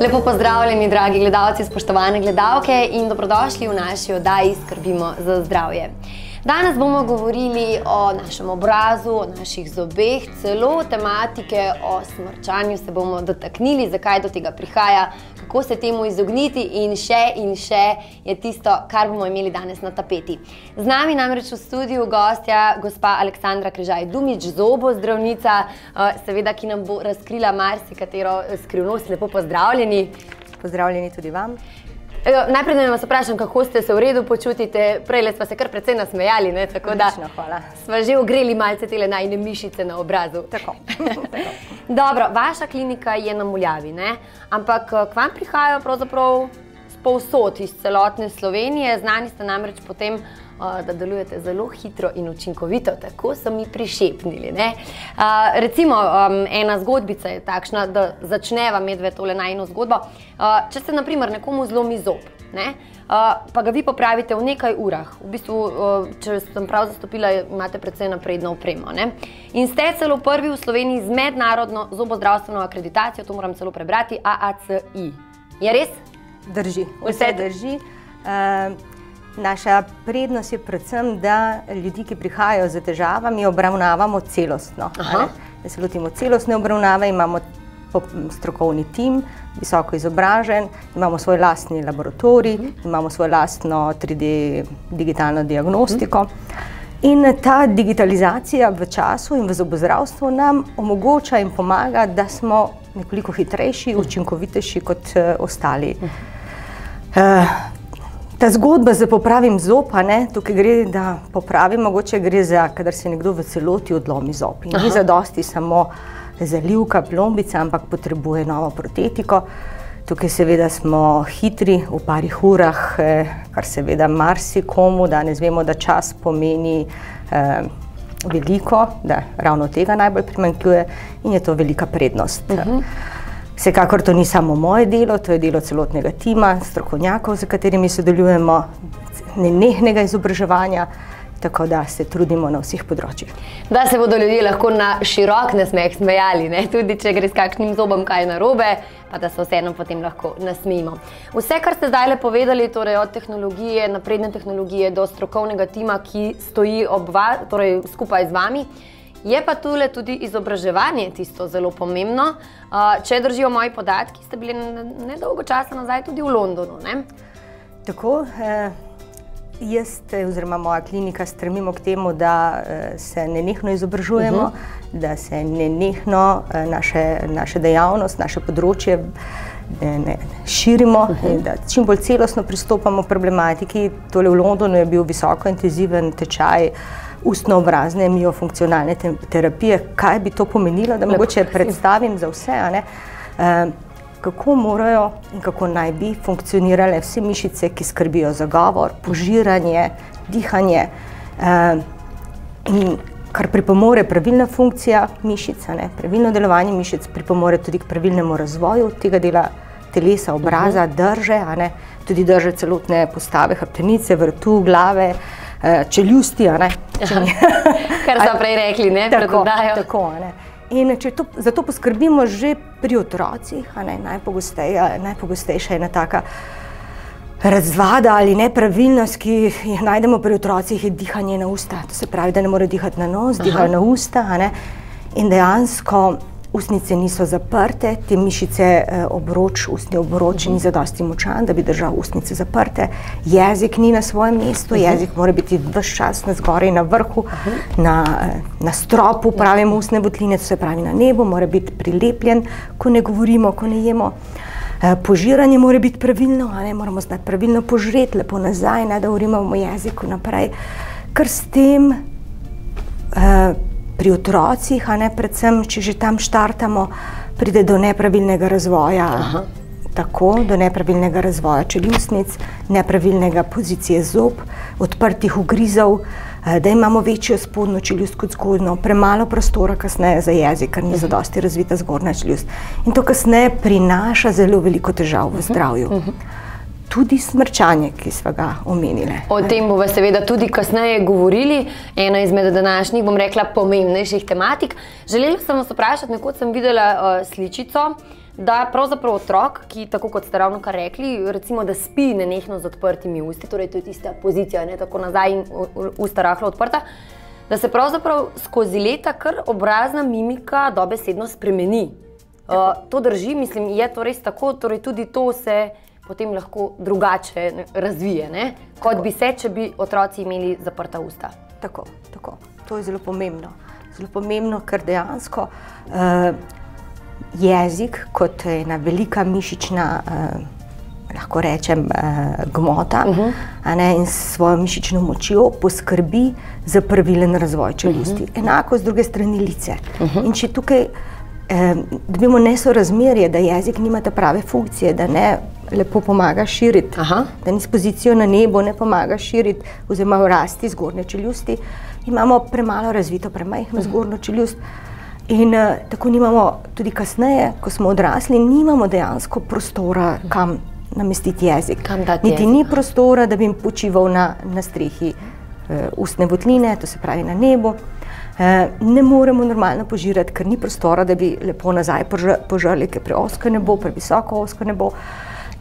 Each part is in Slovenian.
Lepo pozdravljeni, dragi gledalci, spoštovane gledalke in dobrodošli v naši oddaji Skrbimo za zdravje. Danes bomo govorili o našem obrazu, o naših zobeh, celo tematike o smrčanju se bomo dotaknili, zakaj do tega prihaja, kako se temu izogniti in še in še je tisto, kar bomo imeli danes na tapeti. Z nami namreč v studiu gostja gospa Aleksandra Križaj Dumič, zobo zdravnica, eh, seveda, ki nam bo razkrila marsikatero skrivnost. Lepo pozdravljeni. Pozdravljeni tudi vam. Najprej naj vas vprašam, kako ste se v redu počutite. Prej smo se kar precej nasmejali, ne? tako da Odlično, hvala. smo že ogreli malce tele najne mišice na obrazu. Tako. Dobro, vaša klinika je na Muljavi, ne? ampak k vam prihajajo pravzaprav povsod iz celotne Slovenije. Znani ste namreč potem, da delujete zelo hitro in učinkovito, tako so mi prišepnili. ne. Recimo, um, ena zgodbica je takšna, da začneva medve tole najno zgodbo. Če se naprimer nekomu zlomi zob, ne, pa ga vi popravite v nekaj urah, v bistvu, če sem prav zastopila, imate predvsej napredno opremo. Ne? In ste celo prvi v Sloveniji z mednarodno zobozdravstveno akreditacijo, to moram celo prebrati, AACI. Je res? Drži, Vse vse drži. Uh, naša prednost je predvsem, da ljudi, ki prihajajo z težavami, obravnavamo celostno. Da se lotimo celostne obravnave, imamo strokovni tim, visoko izobražen, imamo svoj lastni laboratorij, Mhm. imamo svojo lastno 3D digitalno diagnostiko. In ta digitalizacija v času in v zobozdravstvu nam omogoča in pomaga, da smo nekoliko hitrejši, Mhm. učinkovitejši kot uh, ostali. Uh, ta zgodba za popravim zob, ne, tukaj gre, da popravim, mogoče gre za, kadar se nekdo v celoti odlomi zob. In ni za dosti samo zalivka, plombica, ampak potrebuje novo protetiko. Tukaj seveda smo hitri v parih urah, eh, kar seveda marsikomu, danes vemo, da čas pomeni eh, veliko, da ravno tega najbolj primanjkuje in je to velika prednost. Uh -huh. Vsekakor to ni samo moje delo, to je delo celotnega tima, strokovnjakov, z katerimi sodelujemo, nenehnega izobraževanja, tako da se trudimo na vseh področjih. Da se bodo ljudje lahko na širok nasmeh smejali, ne? tudi če gre s kakšnim zobom kaj narobe, pa da se vseeno potem lahko nasmejimo. Vse, kar ste zdaj le povedali, torej od tehnologije, napredne tehnologije do strokovnega tima, ki stoji ob va, torej skupaj z vami. Je pa tule tudi izobraževanje tisto zelo pomembno. Uh, če držijo moji podatki, ste bili nedolgo časa nazaj tudi v Londonu. Ne? Tako, eh, jaz oziroma moja klinika stremimo k temu, da eh, se nenehno izobražujemo, uh -huh. da se nenehno eh, naše, naše dejavnost, naše področje ne, ne, širimo, uh -huh. in da čim bolj celostno pristopamo k problematiki. Tole v Londonu je bil visoko intenziven tečaj ustno-obrazne miofunkcionalne te terapije. Kaj bi to pomenilo, da mogoče predstavim za vse? a ne? Eh, kako morajo in kako naj bi funkcionirale vse mišice, ki skrbijo za govor, požiranje, dihanje, eh, in kar pripomore pravilna funkcija mišic, ne, pravilno delovanje mišic pripomore tudi k pravilnemu razvoju tega dela telesa, obraza, drže, a ne, tudi drže celotne postave, hrbtenice, vrtu, glave, eh, čeljusti, a ne. Če Kar so prej rekli, ne? pred tako, ne. In če to, za to poskrbimo že pri otrocih, ne, najpogosteje, najpogostejša je ena taka razvada ali nepravilnost, ki jih najdemo pri otrocih, je dihanje na usta. To se pravi, da ne morejo dihati na nos, dihajo na usta. ne. In dejansko ustnice niso zaprte, te mišice, eh, obroč, ustni obroč ni zadosti močan, da bi držal ustnice zaprte. Jezik ni na svojem mestu, jezik mora biti vse čas na zgoraj, na vrhu, na, eh, na stropu, pravimo ustne votline, to se pravi na nebu, mora biti prilepljen, ko ne govorimo, ko ne jemo. Eh, Požiranje mora biti pravilno, ne moramo znati pravilno požreti, lepo nazaj, ne da urimamo jeziku naprej. Ker s tem eh, pri otrocih, a ne predvsem, če že tam štartamo, pride do nepravilnega razvoja. Aha. Tako, do nepravilnega razvoja čeljustnic, nepravilnega pozicije zob, odprtih ugrizov, eh, da imamo večjo spodnjo čeljust kot zgornjo, premalo prostora kasneje za jezik, ker ni zadosti razvita zgornja čeljust. In to kasneje prinaša zelo veliko težav v zdravju. Tudi smrčanje, ki smo ga omenili. O tem bomo seveda tudi kasneje govorili, ena izmed današnjih, bom rekla, pomembnejših tematik. Želela sem vas vprašati, nekoč sem videla uh, sličico, da pravzaprav otrok, ki tako kot ste ravno kar rekli, recimo, da spi nenehno z odprtimi usti, torej to je tista pozicija, ne tako nazaj in usta rahlo odprta, da se pravzaprav skozi leta kar obrazna mimika dobesedno spremeni. Uh, to drži, mislim, je to res tako, torej tudi to se potem lahko drugače razvije, ne? kot tako. bi se, če bi otroci imeli zaprta usta. Tako, tako. To je zelo pomembno. Zelo pomembno, ker dejansko uh, jezik, kot ena velika mišična, uh, lahko rečem, uh, gmota, uh mhm. -huh. ne, in s svojo mišično močjo poskrbi za pravilen razvoj čeljusti. Uh mhm. -huh. Enako z druge strani lice. Uh mhm. -huh. In če tukaj eh, dobimo nesorazmerje, da jezik nima te prave funkcije, da ne lepo pomaga širiti, Aha. da ni s pozicijo na nebo, ne pomaga širiti oziroma rasti zgornje čeljusti, imamo premalo razvito, premajhno zgornjo čeljust. In uh, tako nimamo tudi kasneje, ko smo odrasli, nimamo dejansko prostora, kam namestiti jezik. Kam Niti jezik? ni prostora, da bi jim počival na, na strehi uh, ustne votline, to se pravi na nebu. Uh, ne moremo normalno požirati, ker ni prostora, da bi lepo nazaj požrli, ker preosko ne bo, previsoko osko ne bo.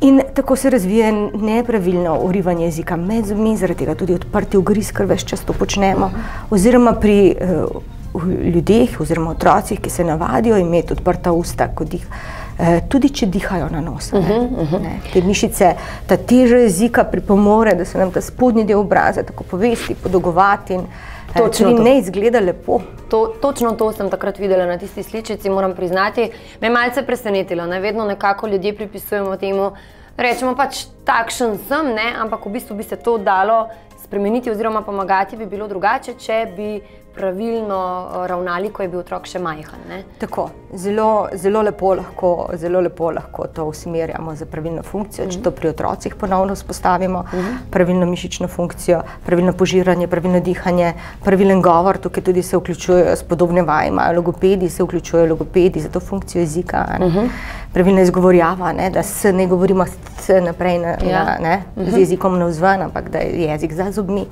In tako se razvija nepravilno urivanje jezika med zubmi, zaradi tega tudi odprti ugriz, ker več čas to počnemo. Oziroma pri uh, ljudeh oziroma otrocih, ki se navadijo imeti odprta usta, dih, eh, tudi če dihajo na nos. Uh -huh, uh -huh. Te mišice, ta teža jezika pripomore, da se nam ta spodnji del obraza tako povesti, podolgovati in eh, točno tudi ne izgleda lepo. To, točno to sem takrat videla na tisti sličici, moram priznati. Me je malce presenetilo, ne vedno nekako ljudje pripisujemo temu, rečemo pač takšen sem, ne? ampak v bistvu bi se to dalo spremeniti oziroma pomagati bi bilo drugače, če bi pravilno eh, ravnali, ko je bil otrok še majhen. Ne? Tako, zelo, zelo, lepo lahko, zelo lepo lahko to usmerjamo za pravilno funkcijo, uh -huh. če to pri otrocih ponovno spostavimo, uh -huh. pravilno mišično funkcijo, pravilno požiranje, pravilno dihanje, pravilen govor, tukaj tudi se vključujejo s podobne vaje, imajo logopedi, se vključujejo logopedi za to funkcijo jezika. Uh -huh. Pravilno izgovorjava, ne, da se ne govorimo naprej na, ja. na, ne, uh z jezikom na vzven, ampak da je jezik za zubmi.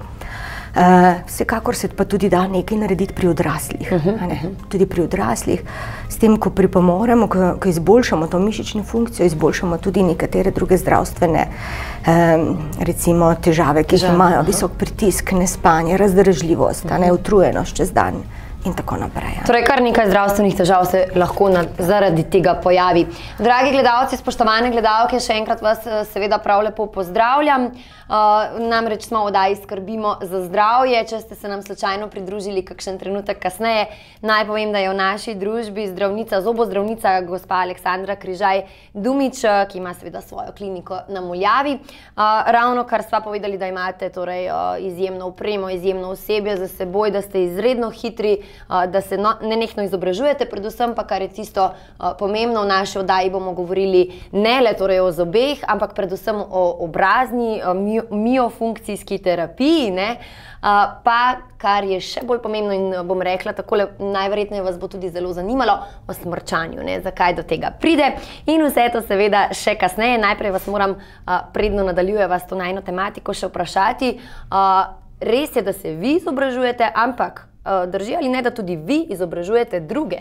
Uh, Uh, vsekakor se pa tudi da nekaj narediti pri odraslih. Uh -huh, uh -huh. Tudi pri odraslih, s tem, ko pripomoremo, ko, ko izboljšamo to mišično funkcijo, izboljšamo tudi nekatere druge zdravstvene um, recimo, težave, ki jih imajo, visok pritisk, nespanje, razdržljivost, uh -huh. utrujenost čez dan. Uh, in tako naprej. Ja. Torej, kar nekaj zdravstvenih težav se lahko na, zaradi tega pojavi. Dragi gledalci, spoštovane gledalke, še enkrat vas eh, seveda prav lepo pozdravljam. Uh, namreč smo v oddaji skrbimo za zdravje. Če ste se nam slučajno pridružili kakšen trenutek kasneje, naj povem, da je v naši družbi zdravnica, zobozdravnica, gospa Aleksandra Križaj Dumič, eh, ki ima seveda svojo kliniko na Muljavi. Uh, ravno kar sva povedali, da imate torej, uh, izjemno upremo, izjemno osebje za seboj, da ste izredno hitri, da se no, nenehno izobražujete, predvsem pa, kar je tisto pomembno v naši oddaji, bomo govorili ne le torej o zobeh, ampak predvsem o obrazni, miofunkcijski terapiji. Ne? Pa, kar je še bolj pomembno, in bom rekla tako, najverjetneje vas bo tudi zelo zanimalo o smrčanju, ne? zakaj do tega pride. In vse to, seveda, še kasneje. Najprej vas moram, predno nadaljuje vas to najno tematiko, še vprašati. Res je, da se vi izobražujete, ampak uh, drži ali ne, da tudi vi izobražujete druge.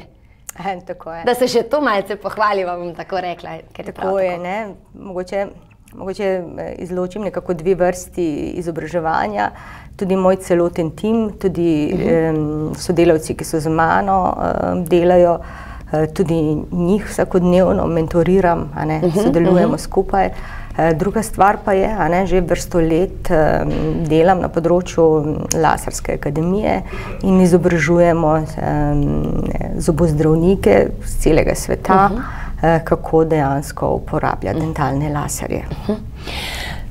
En, je. Da se še to malce pohvali, vam tako rekla. Tako je, tako. Mogoče, mogoče eh, izločim nekako dve vrsti izobraževanja. Tudi moj celoten tim, tudi uh -huh. um, sodelavci, ki so z mano um, delajo, uh, tudi njih vsakodnevno mentoriram, uh -huh, sodelujemo uh -huh. skupaj. Uh, druga stvar pa je, da že vrsto let delam na področju Laserske akademije in izobražujemo zobozdravnike z celega sveta, uh -huh. Eh, kako dejansko uporabljati dentalne laserje. Uh -huh.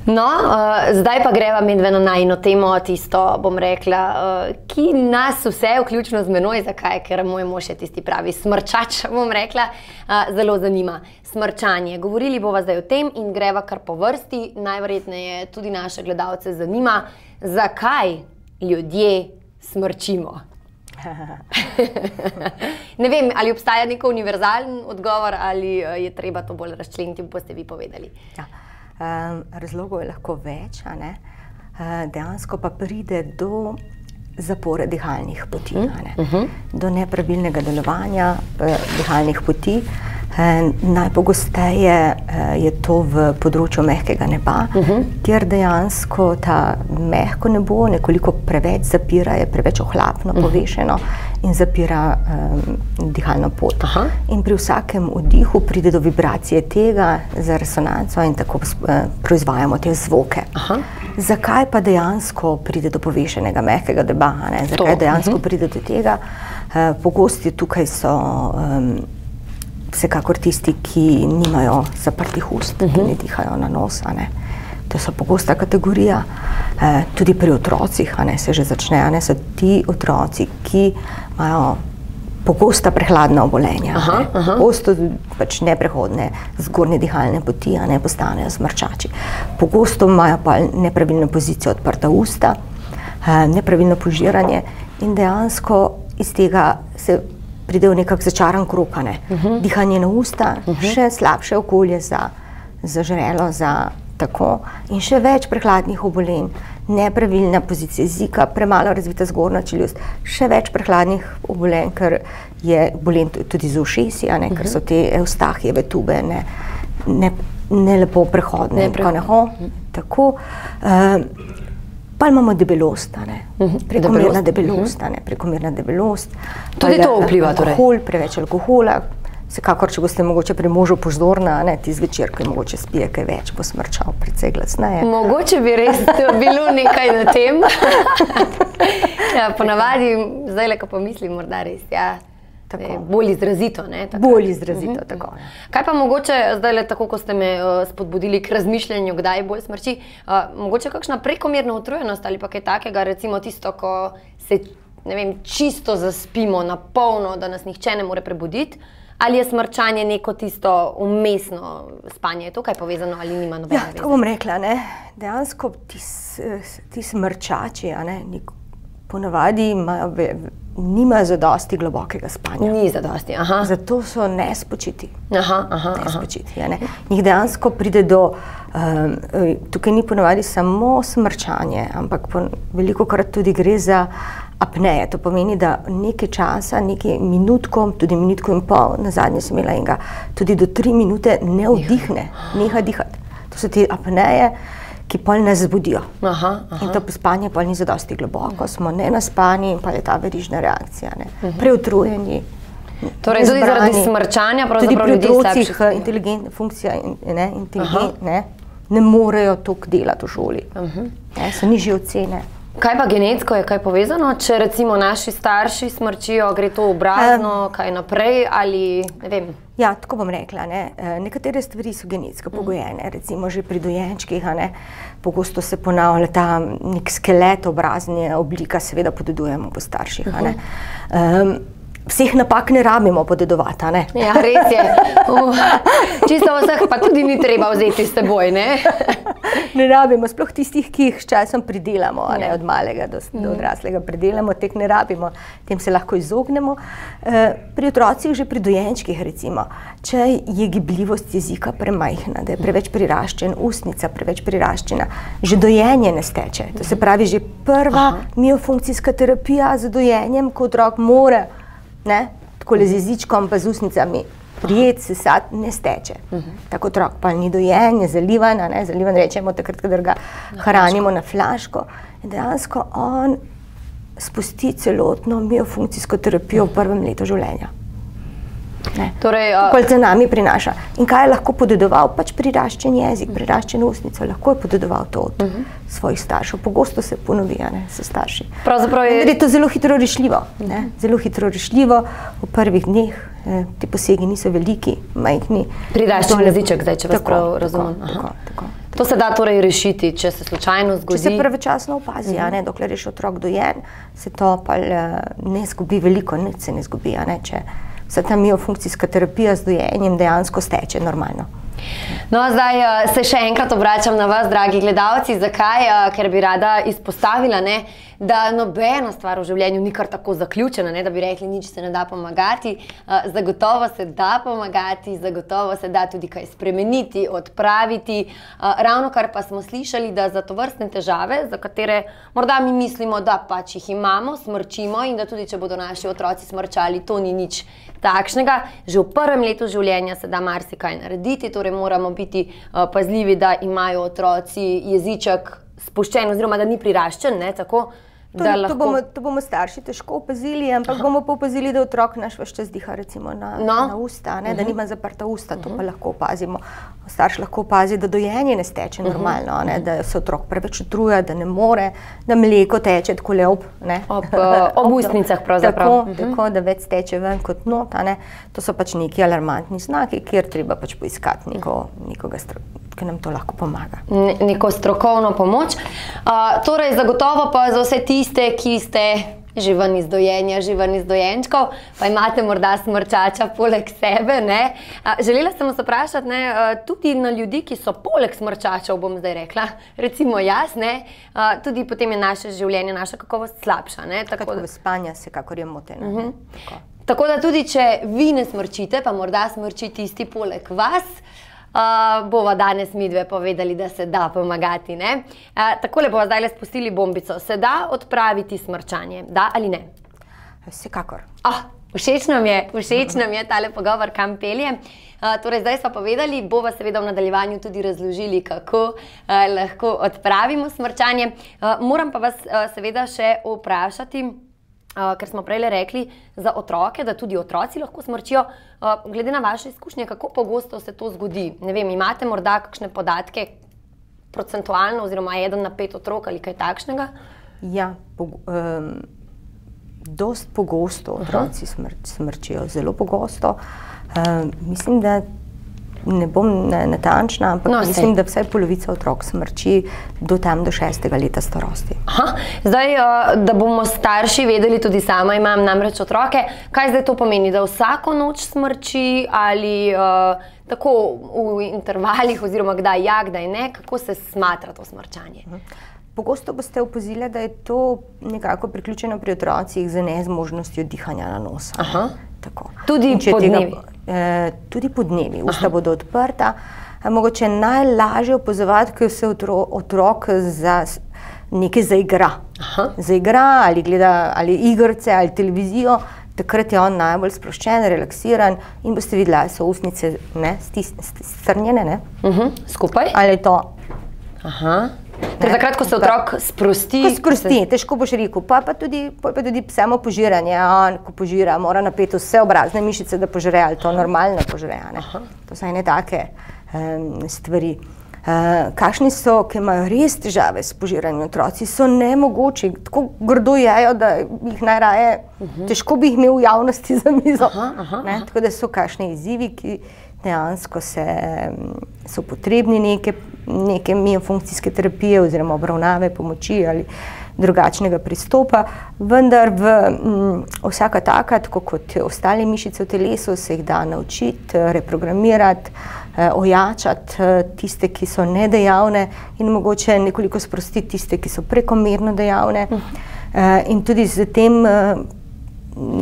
No, uh, zdaj pa greva medveno na eno temo, tisto bom rekla, uh, ki nas vse, vključno z menoj, zakaj, ker moj mož je tisti pravi smrčač, bom rekla, uh, zelo zanima. Smrčanje. Govorili bomo zdaj o tem in greva kar po vrsti. Najverjetneje tudi naše gledalce zanima, zakaj ljudje smrčimo. Ne vem, ali obstaja neko univerzalen odgovor ali je treba to bolj razčleniti, boste vi povedali. Ja. Um, razlogov je lahko več, uh, dejansko pa pride do zapore dihalnih poti, uh -huh. ne? -huh. do nepravilnega delovanja uh, dihalnih poti. Najpogosteje je to v področju mehkega neba, uh -huh. kjer dejansko ta mehko nebo nekoliko preveč zapira, je preveč ohlapno, povešeno uh -huh. In zapira um, dihalno pot. Aha. In pri vsakem vdihu pride do vibracije tega za resonanco in tako uh, proizvajamo te zvoke. Aha. Zakaj pa dejansko pride do povešenega mehkega neba? Zakaj to. dejansko uh mhm. -huh. pride do tega? Uh, pogosti tukaj so. Um, vsekakor tisti, ki nimajo zaprtih ust, uh -huh. ki mhm. ne dihajo na nos. Ne. To so pogosta kategorija. E, tudi pri otrocih ne, se že začne, ne so ti otroci, ki imajo pogosta prehladna obolenja. Aha, aha. Pogosto pač neprehodne zgornje dihalne poti, a ne postanejo smrčači. Pogosto imajo pa nepravilno pozicijo odprta usta, e, nepravilno požiranje in dejansko iz tega se pride v nekak začaran krok, ne? uh mhm. -huh. dihanje na usta, uh mhm. -huh. še slabše okolje za, za žrelo, za tako in še več prehladnih obolenj, nepravilna pozicija jezika, premalo razvita zgornja čeljust, še več prehladnih obolenj, ker je bolen tudi z ušesi, uh -huh. ker so mhm. te eustahijeve tube ne, ne, ne lepo prehodne. Ne prehodne. Tako, uh, pa imamo debelost, mhm, prekomerna debelost, mhm. prekomerna debelost. Tudi to vpliva, torej. Alkohol, preveč alkohola. Vsekakor, če boste mogoče pri možu pozorna, ne ti zvečer, ko je mogoče spije kaj več, bo smrčal precej glasneje. Mogoče bi res bilo nekaj na tem. ja, ponavadi, zdaj le, ko pomislim, morda res, ja, Tako. Bolj izrazito. Ne, bolj izrazito. Mhm. tako, ja. Kaj pa mogoče, zdaj le tako, ko ste me uh, spodbudili k razmišljanju, kdaj bolj smrči, uh, mogoče kakšna prekomerna utrujenost ali pa kaj takega, recimo tisto, ko se vem, čisto zaspimo na polno, da nas nihče ne more prebuditi. Ali je smrčanje neko tisto umestno spanje, je to kaj povezano ali nima nobene? Ja, tako bom rekla, ne? dejansko ti, ti smrčači, ponavadi imajo nima zadosti globokega spanja. Ni zadosti, aha. Zato so nespočiti. Aha, aha, nespočiti ja, ne. Njih dejansko pride do, um, tukaj ni ponovadi samo smrčanje, ampak veliko krat tudi gre za apneje. To pomeni, da nekaj časa, nekaj minutko, tudi minutko in pol, na zadnje sem imela enega, tudi do tri minute ne vdihne, neha dihati. To so te apneje ki pol nas zbudijo. Aha, aha. In to spanje pa ni zadosti globoko, smo ne naspani in pa je ta verižna reakcija, ne. Mhm. preutrujeni. Torej, tudi zaradi smrčanja, tudi pri otrocih, inteligentna funkcija, ne, inteligent, ne, ne morejo toliko delati v šoli, uh -huh. ne, so nižje ocene. Kaj pa genetsko je kaj povezano, če recimo naši starši smrčijo, gre to obrazno, kaj naprej ali ne vem? Ja, tako bom rekla. Ne. E, nekatere stvari so genetsko mm. pogojene, recimo že pri dojenčkih. Pogosto se ponavlja ta nek skelet obrazni oblika, seveda podedujemo po starših. Uh -huh. um, vseh napak ne rabimo podedovati. Ne? Ja, res je. Uh, čisto vseh pa tudi ni treba vzeti s seboj. Ne, ne rabimo, sploh tistih, ki jih s časom pridelamo, ja. ne, od malega do, do mm. odraslega pridelamo, teh ne rabimo, tem se lahko izognemo. E, pri otrocih, že pri dojenčkih, recimo, če je gibljivost jezika premajhna, da je preveč priraščen, ustnica preveč priraščena, že dojenje ne steče. To se pravi, že prva miofunkcijska terapija z dojenjem, ko otrok mora ne? tako le z jezičkom, pa z usnicami. Prijet se sad ne steče. Uh. -huh. Tako otrok pa ni dojen, je zalivan, ne? zalivan rečemo takrat, ko ga na hranimo flaško. na flaško. In dejansko on spusti celotno miofunkcijsko terapijo v prvem letu življenja. Torej, uh, Kot se nami prinaša. In kaj je lahko podedoval? Pač priraščen jezik, priraščen ustnico, lahko je podedoval to od uh mhm. -huh. svojih staršev. Pogosto se ponovi, ne, so starši. Pravzaprav je... je to zelo hitro rešljivo. Uh -huh. Zelo hitro rešljivo v prvih dneh. Eh, ti posegi niso veliki, majhni. Priraščen jeziček, zdaj, če vas prav razumem. Tako, tako, tako. To se da torej rešiti, če se slučajno zgodi. Če se pravočasno opazi, uh -huh. ne, dokler je še otrok dojen, se to pa eh, ne zgubi veliko, nič se ne zgubi. Ne, če, vsa ta miofunkcijska terapija z dojenjem dejansko steče normalno. No, zdaj uh, se še enkrat obračam na vas, dragi gledalci. Zakaj? Uh, ker bi rada izpostavila, ne, da nobena stvar v življenju ni kar tako zaključena, ne, da bi rekli, nič se ne da pomagati. Uh, zagotovo se da pomagati, zagotovo se da tudi kaj spremeniti, odpraviti. Uh, ravno kar pa smo slišali, da za to vrstne težave, za katere morda mi mislimo, da pač jih imamo, smrčimo in da tudi če bodo naši otroci smrčali, to ni nič takšnega. Že v prvem letu življenja se da marsikaj narediti, torej moramo biti uh, pazljivi, da imajo otroci jeziček spuščen, oziroma da ni priraščen. Ne, tako, To, lahko... to, bomo, to bomo starši težko opazili, ampak Aha. bomo pa opazili, da otrok naš več čas diha na, no. na usta, ne, uh -huh. da mhm. nima zaprta usta. To uh -huh. pa mhm. lahko opazimo. Starš lahko opazi, da dojenje ne steče mhm. normalno, uh -huh. ne, da se otrok preveč utruja, da ne more, da mleko teče tako le ob, ob, ob ustnicah. Tako, uh -huh. tako da več teče ven kot not. To so pač neki alarmantni znaki, kjer treba pač poiskati neko, nekoga ki nam to lahko pomaga. Ne, neko strokovno pomoč. Uh, torej, zagotovo pa za vse tiste, ki ste že ven iz dojenja, že ven iz dojenčkov, pa imate morda smrčača poleg sebe. Uh, želela sem se vprašati ne, uh, tudi na ljudi, ki so poleg smrčačev, bom zdaj rekla, recimo jaz, ne, uh, tudi potem je naše življenje, naša kakovost slabša. Ne, tako da spanja se kakor je moteno. Uh -huh. tako. tako da tudi, če vi ne smrčite, pa morda smrči tisti poleg vas. Uh, bova danes mi dve povedali, da se da pomagati. Uh, Tako le bomo zdaj le spustili bombico. Se da odpraviti smrčanje, da ali ne? Vsekakor. Oh, všeč nam je, všeč nam je tale pogovor, kam pelje. Uh, torej, zdaj smo povedali, bova seveda v nadaljevanju tudi razložili, kako uh, lahko odpravimo smrčanje. Uh, moram pa vas uh, seveda še vprašati. Uh, ker smo prej rekli za otroke, da tudi otroci lahko smrčijo. Uh, glede na vaše izkušnje, kako pogosto se to zgodi? Ne vem, imate morda kakšne podatke, procentualno, oziroma eden na pet otrok ali kaj takšnega? Ja, po, um, dost pogosto otroci smr smrčijo, zelo pogosto. Um, mislim, da ne bom natančna, ampak no, mislim, sej. da vsaj polovica otrok smrči do tam, do šestega leta starosti. Aha. Zdaj, eh, da bomo starši vedeli, tudi sama imam namreč otroke, kaj zdaj to pomeni, da vsako noč smrči ali uh, tako v intervalih, oziroma kdaj ja, kdaj ne, kako se smatra to smrčanje. Uh mhm. -huh. Pogosto boste opazili, da je to nekako priključeno pri otrocih z nezmožnostjo dihanja na nos. Tudi po dnevi. Eh, tudi po dnevi, usta bodo odprta. Eh, mogoče najlažje opazovati, ko se otro, otrok za nekaj zaigra. Aha. Zaigra ali gleda ali igrice ali televizijo, takrat je on najbolj sproščen, relaksiran in boste videli, da so ustnice strnjene. Uh mhm. -huh. Skupaj? Ali je to? Aha. Torej, takrat, ko se otrok sprosti. Ko sprosti, se... težko boš rekel. Pa, pa, tudi, pa tudi samo požiranje. On, ko požira, mora napeti vse obrazne mišice, da požre, ali to normalno požre. To so ene take um, stvari. Uh, kakšni so, ki imajo res težave s požiranjem otroci, so nemogoči, tako grdo jejo, da jih najraje, uh mhm. -huh. težko bi jih imel v javnosti za mizo. Aha, aha, aha. Tako da so kakšni izzivi, ki dejansko se, so potrebni neke, neke miofunkcijske terapije oziroma obravnave, pomoči ali drugačnega pristopa, vendar v m, vsaka taka, tako kot ostale mišice v telesu, se jih da naučiti, reprogramirati, eh, ojačati eh, tiste, ki so nedejavne in mogoče nekoliko sprostiti tiste, ki so prekomerno dejavne. Eh, in tudi z tem eh,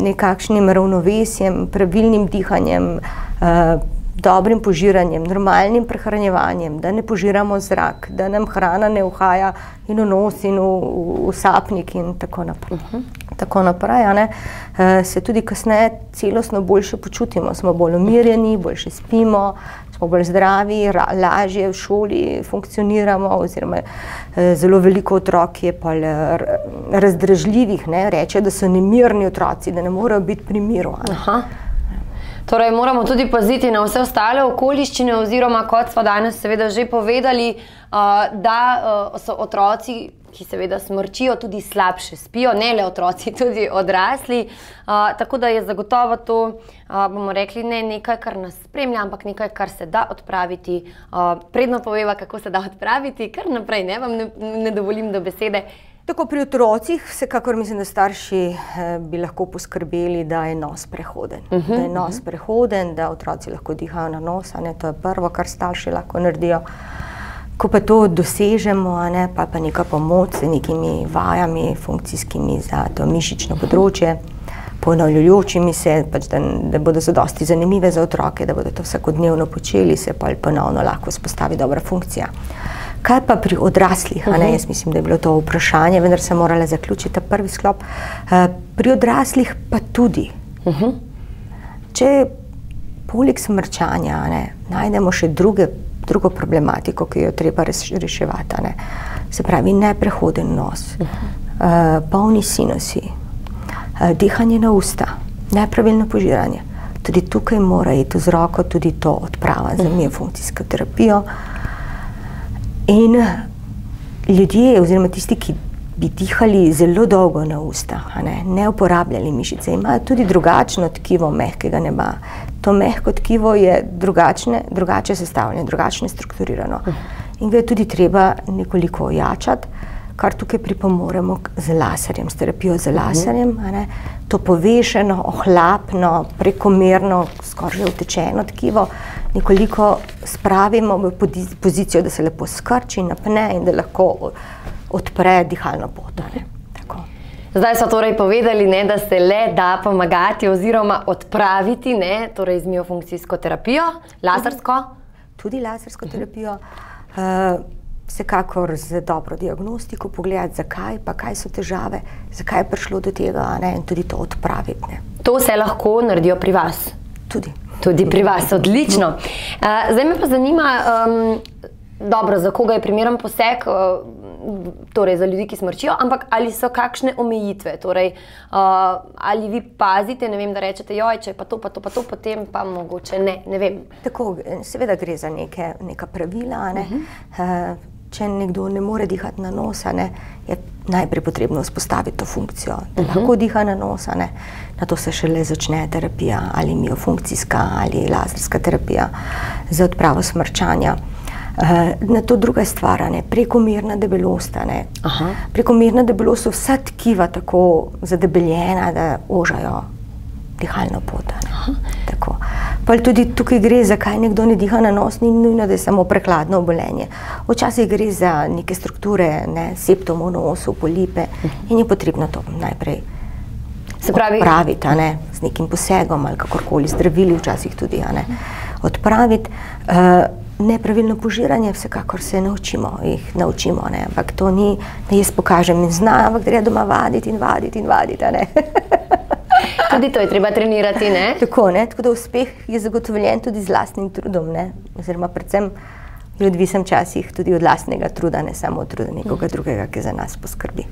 nekakšnim ravnovesjem, pravilnim dihanjem, eh, dobrim požiranjem, normalnim prehranjevanjem, da ne požiramo zrak, da nam hrana ne uhaja in v nos in v, v sapnik in tako naprej. Uh -huh. Tako naprej uh, se tudi kasneje celostno boljše počutimo, smo bolj umirjeni, boljše spimo, smo bolj zdravi, ra, lažje v šoli funkcioniramo, oziroma uh, zelo veliko otrok je pa razdražljivih, ne? reče, da so nemirni otroci, da ne morejo biti pri miru. Torej, moramo tudi paziti na vse ostale okoliščine, oziroma kot smo danes seveda že povedali, uh, da uh, so otroci, ki seveda smrčijo, tudi slabše spijo, ne le otroci, tudi odrasli. Uh, tako da je zagotovo to, uh, bomo rekli, ne nekaj, kar nas spremlja, ampak nekaj, kar se da odpraviti. Uh, predno poveva, kako se da odpraviti, kar naprej, ne vam ne, ne dovolim do besede. Tako pri otrocih, vsekakor mislim, da starši eh, bi lahko poskrbeli, da je nos prehoden. Uh -huh, da je nos uh -huh. prehoden, da otroci lahko dihajo na nos, ne, to je prvo, kar starši lahko naredijo. Ko pa to dosežemo, ne, pa pa neka pomoč z nekimi vajami, funkcijskimi za to mišično področje, ponavljajočimi se, pač da, da bodo zadosti zanimive za otroke, da bodo to vsakodnevno počeli, se pa ponovno lahko spostavi dobra funkcija. Kaj pa pri odraslih? Uh -huh. Jaz mislim, da je bilo to vprašanje, vendar sem morala zaključiti ta prvi sklop. Uh, pri odraslih pa tudi. Uh -huh. Če poleg smrčanja ne, najdemo še druge, drugo problematiko, ki jo treba reševati, ne. se pravi neprehoden nos, uh -huh. uh, polni sinusi, uh, dihanje na usta, nepravilno požiranje. Tudi tukaj mora iti z roko tudi to odprava za miofunkcijsko terapijo. Uh, In ljudje, oziroma tisti, ki bi dihali zelo dolgo na usta, ne, ne uporabljali mišice, imajo tudi drugačno tkivo mehkega neba. To mehko tkivo je drugačne, drugače sestavljeno, drugače strukturirano. In ga je tudi treba nekoliko ojačati, kar tukaj pripomoremo z laserjem, s terapijo z laserjem. To povešeno, ohlapno, prekomerno, skoraj že utečeno tkivo nekoliko spravimo v pozicijo, da se lepo skrči, napne in da lahko odpre dihalno pot. Zdaj so torej povedali, ne, da se le da pomagati oziroma odpraviti ne, torej z miofunkcijsko terapijo, lasersko. Tudi lasersko terapijo. Uh, Vsekakor z dobro diagnostiko pogledati, zakaj, pa kaj so težave, zakaj je prišlo do tega ne, in tudi to odpraviti. Ne. To se lahko naredijo pri vas. Tudi. Tudi pri vas, odlično. Uh, zdaj me pa zanima, um, dobro, za koga je primeren poseg, uh, torej za ljudi, ki smrčijo, ampak ali so kakšne omejitve? Torej, uh, ali vi pazite, ne vem, da rečete, joj, če je pa to, pa to, pa to, potem pa mogoče ne, ne vem. Tako, seveda gre za neke, neka pravila. Ne? Uh -huh. uh, če nekdo ne more dihati na nos, ne, je najprej potrebno vzpostaviti to funkcijo, da uh -huh. lahko diha na nos, na to se šele začne terapija ali miofunkcijska ali laserska terapija za odpravo smrčanja. Uh, na to druga stvar, ne, prekomerna debelost. Prekomerna debelost so vsa tkiva tako zadebeljena, da ožajo dihalno pot. Pa tudi tukaj gre, zakaj nekdo ne diha na nos, ni nujno, da je samo prehladno obolenje. Včasih gre za neke strukture, ne, septomo nosu, polipe in je potrebno to najprej odpraviti, ne, z nekim posegom ali kakorkoli zdravili, včasih tudi ne, odpraviti. Uh, nepravilno požiranje, vsekakor se naučimo, jih naučimo, ne, ampak to ni, da jaz pokažem in znam, ampak gre doma vaditi in vaditi in vaditi. Tudi to je treba trenirati. Ne? Tako, ne? tako da uspeh je zagotovljen tudi z vlastnim trudom, ne? oziroma predvsem je odvisen včasih tudi od vlastnega truda, ne samo od truda nekoga drugega, ki za nas poskrbi.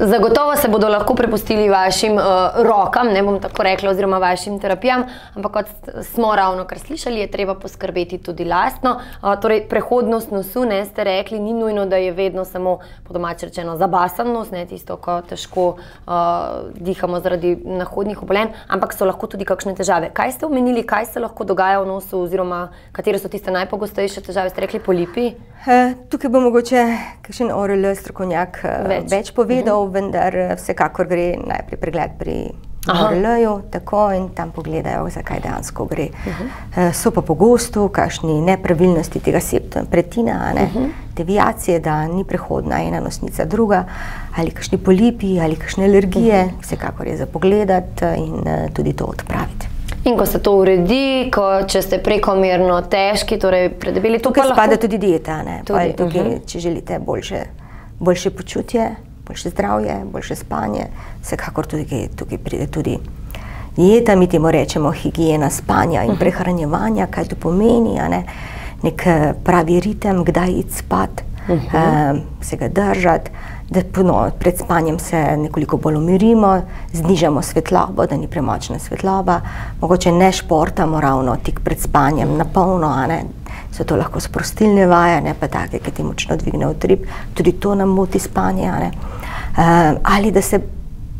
Zagotovo se bodo lahko prepustili vašim uh, rokam, ne bom tako rekla, oziroma vašim terapijam, ampak kot smo ravno kar slišali, je treba poskrbeti tudi lastno. Uh, torej, prehodnost nosu, ne ste rekli, ni nujno, da je vedno samo po domač rečeno zabasan nos, ne tisto, ko težko uh, dihamo zaradi nahodnih obolenj, ampak so lahko tudi kakšne težave. Kaj ste omenili, kaj se lahko dogaja v nosu, oziroma katere so tiste najpogostejše težave, ste rekli polipi? Uh, tukaj bo mogoče kakšen ORL strokovnjak uh, več. več povedal, uh -huh. Vendar vsekakor gre najprej pregled pri ORL-ju, tako in tam pogledajo, zakaj dejansko gre. Uh -huh. uh, so pa pogosto kakšni nepravilnosti tega septa, pretina, ne? uh -huh. deviacije, da ni prehodna ena nosnica druga, ali kakšni polipi, ali kakšne alergije, uh -huh. vsekakor je za pogledati in uh, tudi to odpraviti. In ko se to uredi, ko, če ste prekomerno težki, torej predebeli, tukaj lahko... spada tudi dieta. Tudi, tukaj, uh mhm. -huh. Če želite boljše, boljše počutje, boljše zdravje, boljše spanje, vsekakor tudi tukaj pride tudi dieta, mi temu rečemo higiena spanja in mhm. prehranjevanja, kaj to pomeni, ne? nek eh, pravi ritem, kdaj iti spat, uh -huh. uh, se ga držati da no, pred spanjem se nekoliko bolj umirimo, znižamo svetlobo, da ni premočna svetloba, mogoče ne športamo ravno tik pred spanjem na polno, so to lahko sprostilne vaje, ne pa take, ki ti močno dvignejo trip, tudi to nam moti spanje. Uh, ali da se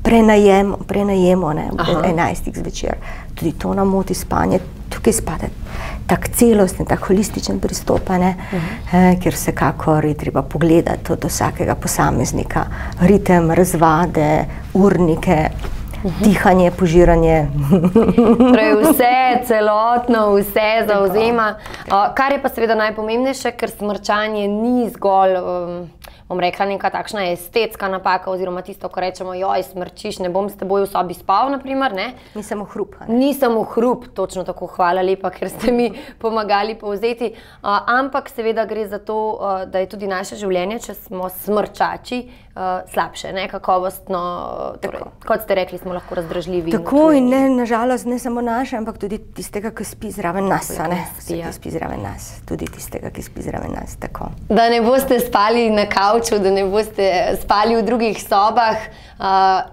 prenajemo, prenajemo ne, ob 11. zvečer, tudi to nam moti spanje. tukaj spada tak celostni, tak holističen pristop, ne, uh -huh. eh, kjer vsekakor je treba pogledati od vsakega posameznika, ritem, razvade, urnike. Dihanje, požiranje. torej vse, celotno, vse zauzema. Uh, kar je pa seveda najpomembnejše, ker smrčanje ni zgolj. Um, bom rekla, neka takšna estetska napaka, oziroma tisto, ko rečemo, joj, smrčiš, ne bom s teboj v sobi spal. Naprimer, Ni samo hrup. Ni samo hrup, točno tako, hvala lepa, ker ste mi pomagali povzeti. Uh, ampak seveda gre za to, uh, da je tudi naše življenje, če smo smrčači, uh, slabše, ne kakovostno. Torej, kot ste rekli, smo lahko razdražljivi. Tako in, in ne, nažalost, ne samo naše, ampak tudi tistega, ki spi zraven nas. Ne, Vse, ki spi zraven nas, tudi tistega, ki spi zraven nas. Tako. Da ne boste spali na kavču, da ne boste spali v drugih sobah, uh,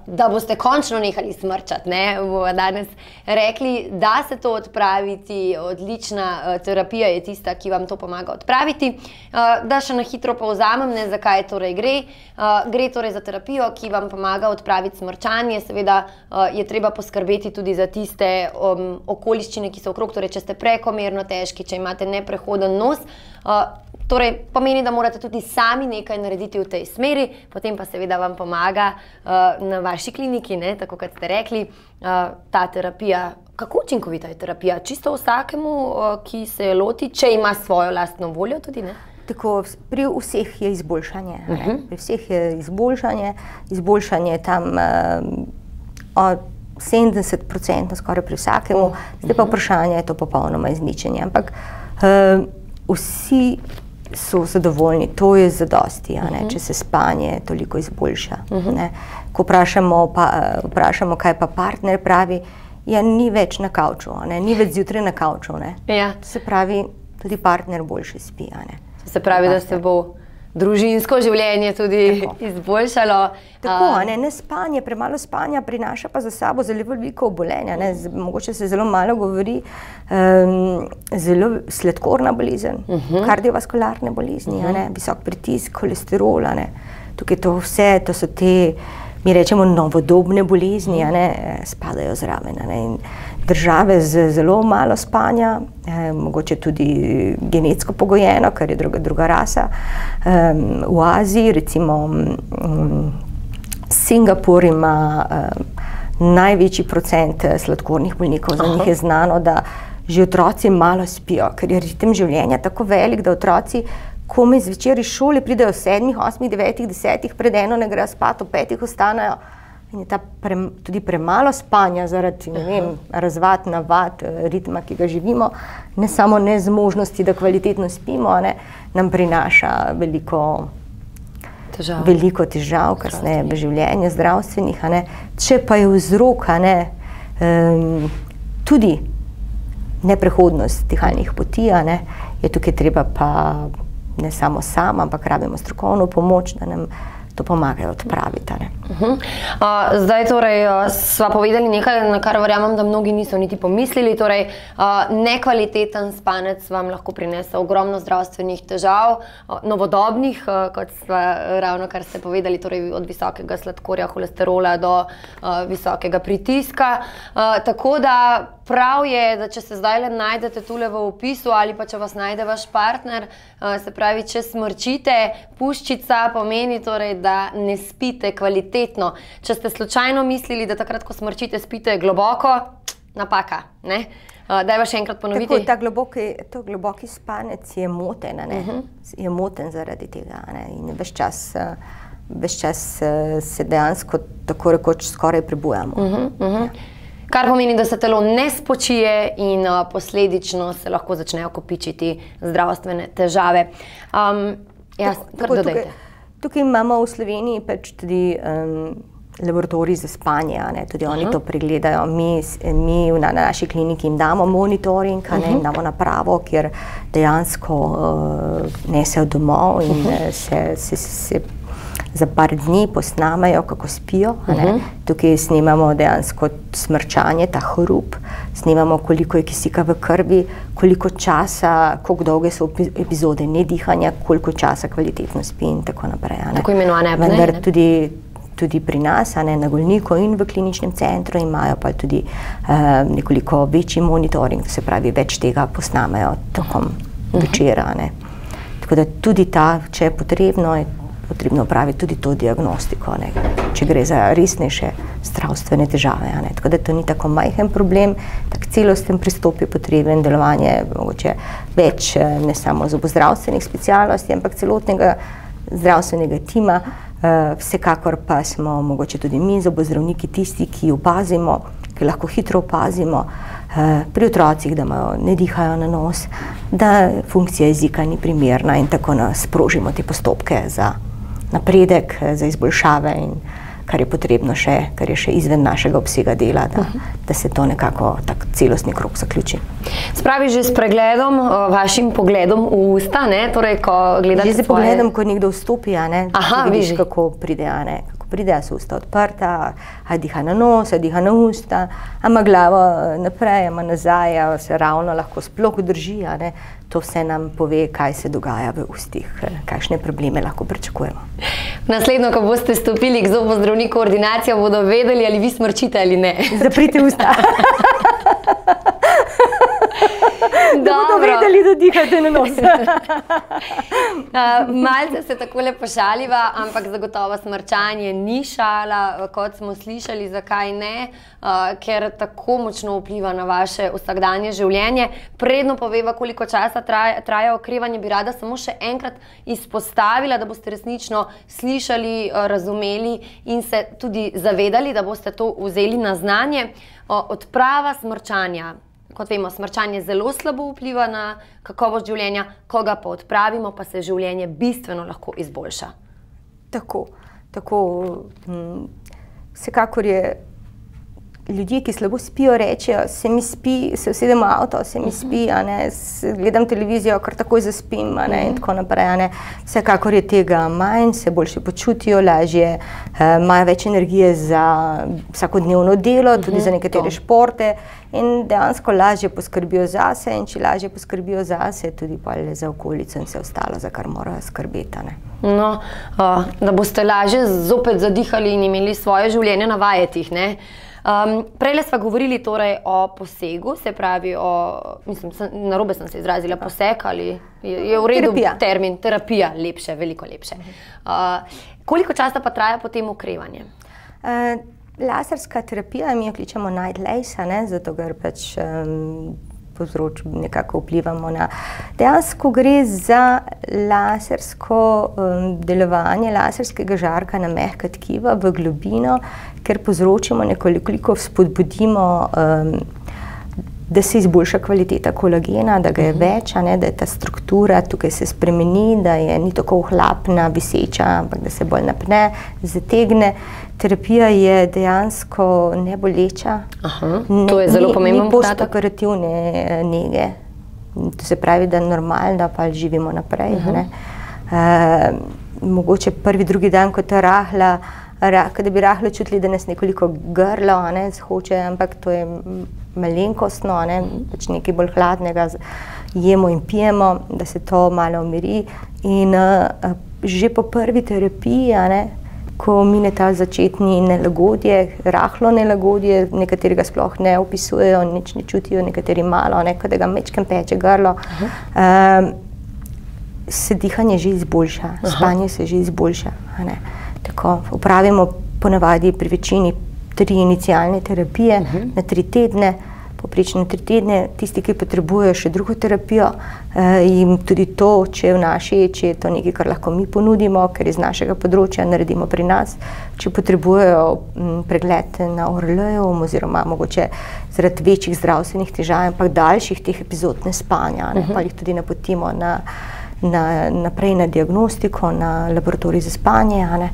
da boste končno nehali smrčati. Ne? Bomo danes rekli, da se to odpraviti, odlična uh, terapija je tista, ki vam to pomaga odpraviti. Uh, da še na hitro povzamem, ne, zakaj torej gre. Uh, gre torej za terapijo, ki vam pomaga odpraviti smrčanje. Seveda uh, je treba poskrbeti tudi za tiste um, okoliščine, ki so okrog, torej če ste prekomerno težki, če imate neprehoden nos. Uh, torej, pomeni, da morate tudi sami nekaj narediti v tej smeri, potem pa seveda vam pomaga uh, na vaši kliniki, ne, tako kot ste rekli, uh, ta terapija. Kako učinkovita je terapija? Čisto vsakemu, uh, ki se je loti, če ima svojo lastno voljo tudi. Ne? Tako, pri vseh je izboljšanje. Uh -huh. Pri vseh je izboljšanje, izboljšanje je tam uh, od 70%, skoraj pri vsakemu, uh -huh. zdaj pa vprašanje je to popolnoma izničenje. Ampak uh, vsi so zadovoljni, to je zadosti, uh -huh. če se spanje toliko izboljša. Uh -huh. Ko vprašamo, pa, vprašamo, kaj pa partner pravi, ja, ni več na kavču, ni več zjutraj na kavču. Ja. Se pravi, tudi partner boljše spi. Se pravi, da se bo družinsko življenje tudi Tako. izboljšalo. Tako, ne, ne spanje, premalo spanja prinaša pa za sabo zelo veliko obolenja. Ne, z, mogoče se zelo malo govori, um, zelo sladkorna bolezen, uh mhm. -huh. kardiovaskularne bolezni, uh -huh. ne, visok pritisk, holesterol. Ne. Tukaj to vse, to so te, mi rečemo, novodobne bolezni, ne, spadajo zraven. Ne, države z zelo malo spanja, eh, mogoče tudi genetsko pogojeno, ker je druga, druga rasa. Eh, v Aziji, recimo hm, Singapur, ima eh, največji procent eh, sladkornih bolnikov. Za Aha. njih je znano, da že otroci malo spijo, ker je ritem življenja tako velik, da otroci. Ko mi zvečer iz šole pridejo, sedmih, osmih, devetih, desetih, pred eno ne grejo spat, v petih ostanejo, In je ta pre, tudi premalo spanja zaradi vem, razvad, navad, eh, ritma, ki ga živimo, ne samo nezmožnosti, da kvalitetno spimo, ne, nam prinaša veliko težav, veliko težav kasneje v življenju, zdravstvenih. Če pa je vzrok ne, um, tudi neprehodnost dihalnih poti, ne, je tukaj treba pa ne samo sam, ampak rabimo strokovno pomoč, da nam to pomagajo odpraviti. Uh -huh. uh, zdaj, torej, uh, sva povedali nekaj, na kar verjamem, da mnogi niso niti pomislili. Torej, uh, nekvaliteten spanec vam lahko prinese ogromno zdravstvenih težav, uh, novodobnih, uh, kot sva ravno kar ste povedali, torej od visokega sladkorja, holesterola do uh, visokega pritiska. Uh, tako da prav je, da če se zdaj le najdete tukaj v opisu ali pa če vas najde vaš partner, uh, se pravi, če smrčite, puščica pomeni torej, da ne spite kvalitetno. Če ste slučajno mislili, da takrat, ko smrčite, spite globoko, napaka. Ne? Uh, da je vaš enkrat ponoviti. Tako, ta globoki, globoki spanec je moten, uh mhm. -huh. je moten zaradi tega. Ne? In več čas, več čas se dejansko tako rekoč skoraj prebujamo. Uh -huh, uh -huh. Kar pomeni, da se telo ne spočije in uh, posledično se lahko začnejo kopičiti zdravstvene težave. Um, ja, tako, tako, tukaj, Tukaj imamo v Sloveniji pač tudi um, laboratorij za spanje, ne, tudi Aha. oni to pregledajo. Mi, mi na naši kliniki jim damo monitoring, ne, jim damo napravo, kjer dejansko uh, nesejo domov in uh, se, se, se za par dni posnamajo, kako spijo. Uh mhm. -huh. Tukaj snimamo dejansko smrčanje, ta hrup, snimamo, koliko je kisika v krvi, koliko časa, kako dolge so epizode nedihanja, koliko časa kvalitetno spi in tako naprej. Tako imenovane apneje. Vendar tudi tudi pri nas, ne, na Golniku in v kliničnem centru, imajo pa tudi uh, nekoliko večji monitoring, se pravi, več tega posnamejo tokom uh -huh. večera. Ne. Tako da tudi ta, če je potrebno, je potrebno upraviti tudi to diagnostiko, ne, če gre za resnejše zdravstvene težave. Tako da to ni tako majhen problem, tak celosten pristop je potreben, delovanje mogoče več eh, ne samo zobozdravstvenih specialnosti, ampak celotnega zdravstvenega tima. Eh, vsekakor pa smo mogoče tudi mi, zobozdravniki, tisti, ki opazimo, ki lahko hitro opazimo eh, pri otrocih, da imajo, ne dihajo na nos, da funkcija jezika ni primerna in tako sprožimo te postopke za napredek, eh, za izboljšave in kar je potrebno še, kar je še izven našega obsega dela, da, uh -huh. da se to nekako tak celostni krok zaključi. Spravi že s pregledom, vašim pogledom v usta, ne? Torej, ko gledate že s svoje... pogledom, ko nekdo vstopi, a ne? Aha, vidiš, viži. kako pride, a ne? Kako pride, so usta odprta, diha na nos, diha na usta, ima glavo eh, naprej, ima nazaj, se ravno lahko sploh drži? To vse nam pove, kaj se dogaja v ustih, eh, kakšne probleme lahko pričakujemo. Naslednjo, ko boste stopili k zobozdravniku ordinacijo, bodo vedeli, ali vi smrčite ali ne. Zaprite usta. da bodo vedeli, da dihate na nos. Uh, malce se tako lepo šaliva, ampak zagotovo smrčanje ni šala, kot smo slišali, zakaj ne, uh, ker tako močno vpliva na vaše vsakdanje življenje. Predno poveva, koliko časa traja, traja okrevanje, bi rada samo še enkrat izpostavila, da boste resnično slišali, uh, razumeli in se tudi zavedali, da boste to vzeli na znanje. Odprava smrčanja. Kot vemo, smrčanje zelo slabo vpliva na kakovost življenja, ko ga pa odpravimo, pa se življenje bistveno lahko izboljša. Tako, tako. mm, Vsekakor je ljudje, ki slabo spijo, rečejo, se mi spi, se usedem v avto, se mi spi, ne, gledam televizijo, kar takoj zaspim, ne, in tako naprej. ne. Vsekakor je tega manj, se boljše počutijo, lažje, eh, imajo več energije za vsakodnevno delo, tudi za nekatere športe in dejansko lažje poskrbijo zase in če lažje poskrbijo zase, tudi pa za okolico in vse ostalo, za kar morajo skrbeti. No, uh, da boste lažje zopet zadihali in imeli svoje življenje na vajetih. ne. Um, Prej smo govorili torej o posegu, se pravi, o, mislim, sem, narobe sem se izrazila, poseg ali je, je v redu Terapija. termin, terapija, lepše, veliko lepše. Uh, koliko časa pa traja potem ukrevanje? Uh, laserska terapija, mi jo kličemo night ne, zato ker pač um, povzroč, nekako vplivamo na. Dejansko gre za lasersko um, delovanje laserskega žarka na mehka tkiva v globino, ker povzročimo nekoliko spodbudimo. Um, da se izboljša kvaliteta kolagena, da ga je več, a ne, da je ta struktura tukaj se spremeni, da je ni tako ohlapna, viseča, ampak da se bolj napne, zategne. Terapija je dejansko neboleča. Aha, to je zelo pomemben Ni podatek. postoperativne eh, nege. To se pravi, da normalno pa živimo naprej. Uh -huh. uh, mogoče prvi, drugi dan, ko ta rahla, ra, da bi rahlo čutili, da nas nekoliko grlo ne, hoče, ampak to je malenkostno, ne, pač nekaj bolj hladnega jemo in pijemo, da se to malo umiri. In uh, že po prvi terapiji, ne, ko mine ta začetni nelagodje, rahlo nelagodje, nekaterega sploh ne opisujejo, nič ne čutijo, nekateri malo, ne, kot da ga mečkem peče grlo. Um, se dihanje že izboljša, spanje se že izboljša. Tako upravimo ponavadi pri večini tri inicijalne terapije uh -huh. na tri tedne. Poprečno tri tedne, tisti, ki potrebujejo še drugo terapijo, eh, jim tudi to, če je v naši, če je to nekaj, kar lahko mi ponudimo, ker iz našega področja naredimo pri nas, če potrebujejo m, pregled na ORL-ju oziroma mogoče zaradi večjih zdravstvenih težav, ampak daljših teh epizod nespanja, ne, uh -huh. pa jih tudi napotimo na, na, naprej na diagnostiko, na laboratorij za spanje ne,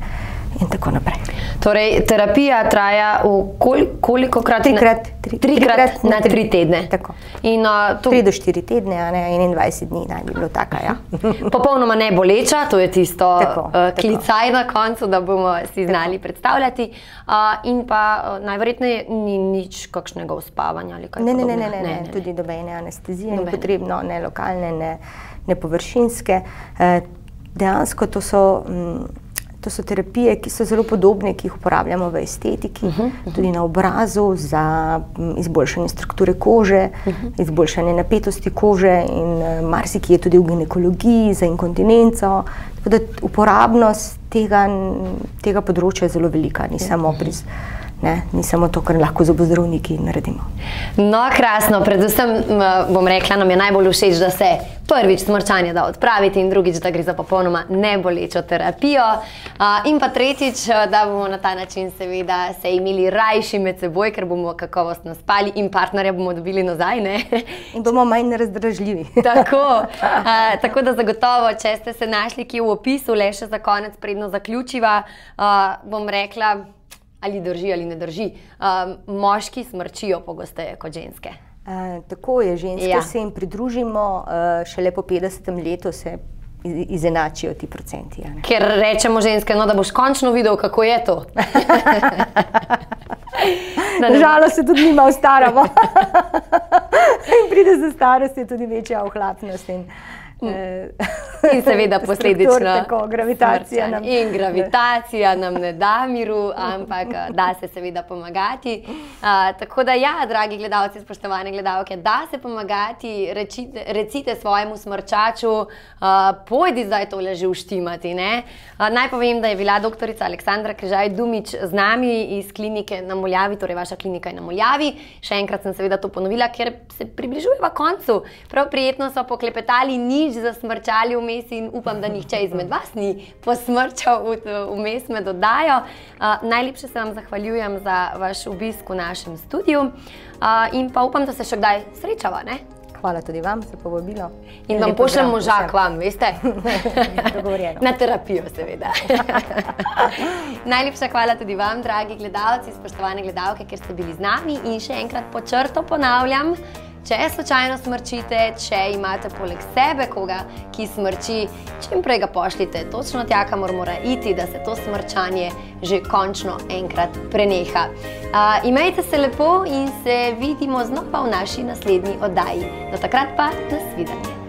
in tako naprej. Torej, terapija traja v kol, koliko krat? Trikrat, tri- trikrat, trikrat na tri- tri tedne. tako. In, uh, to, 3 do 4 tedne, a ne 21 dni naj bi bilo taka. Ja. Popolnoma ne boleča, to je tisto Tako, uh, tako. klicaj na koncu, da bomo si znali predstavljati. Uh, in pa uh, najverjetneje ni nič kakšnega uspavanja ali kaj Ne, ne, ne, podobnega. ne, ne, ne, tudi dobene anestezije Nobene. ni potrebno, ne lokalne, ne, ne površinske. Eh, Dejansko to so, mm, To so terapije, ki so zelo podobne, ki jih uporabljamo v estetiki, uh -huh, uh -huh. tudi na obrazu, za izboljšanje strukture kože, uh -huh. izboljšanje napetosti kože in marsikje tudi v ginekologiji, za inkontinenco. Tako da uporabnost tega, tega področja je zelo velika, ni samo pri. Ne, ni samo to, kar lahko zobozdravniki naredimo. No, krasno. Predvsem bom rekla, nam je najbolj všeč, da se prvič smrčanje da odpraviti in drugič, da gre za popolnoma nebolečo terapijo. In pa tretjič, da bomo na ta način seveda se imeli rajši med seboj, ker bomo kakovostno spali in partnerja bomo dobili nazaj. Ne? In bomo manj razdražljivi. tako, a, tako da zagotovo, če ste se našli kje v opisu, le še za konec, predno zaključiva, a, bom rekla ali drži ali ne drži. Um, moški smrčijo pogosteje kot ženske. Uh, tako je, ženske ja. se jim pridružimo, uh, šele po 50 letu se izenačijo ti procenti. Ker rečemo ženske, no, da boš končno videl, kako je to. Nažalost se tudi nima ostaramo. in pride za starost, je tudi večja ohlapnost. In, In seveda posledično tako, gravitacija nam, in gravitacija nam ne da miru, ampak da se seveda pomagati. Uh, tako da, ja, dragi gledalci, spoštovane gledalke, da se pomagati, rečite, recite svojemu smrčaču, uh, pojdi zdaj tole že uštimati. Uh, naj povem, da je bila doktorica Aleksandra Križaj Dumič z nami iz klinike na Moljavi, torej vaša klinika je na Moljavi. Še enkrat sem seveda to ponovila, ker se približujeva koncu. Prav prijetno so poklepetali, nič zasmrčali vmes in upam, da nihče izmed vas ni posmrčal vmes med oddajo. Uh, najlepše se vam zahvaljujem za vaš obisk v našem studiu uh, in pa upam, da se še kdaj srečava. Ne? Hvala tudi vam za povabilo. In vam pošljem moža k vam, veste? Na terapijo, seveda. Najlepša hvala tudi vam, dragi gledalci, spoštovane gledalke, ker ste bili z nami. In še enkrat po črto ponavljam, Če slučajno smrčite, če imate poleg sebe koga, ki smrči, čim prej ga pošljite točno tja, kamor mora iti, da se to smrčanje že končno enkrat preneha. Uh, imejte se lepo in se vidimo znova v naši naslednji oddaji. Do takrat pa nasvidenje.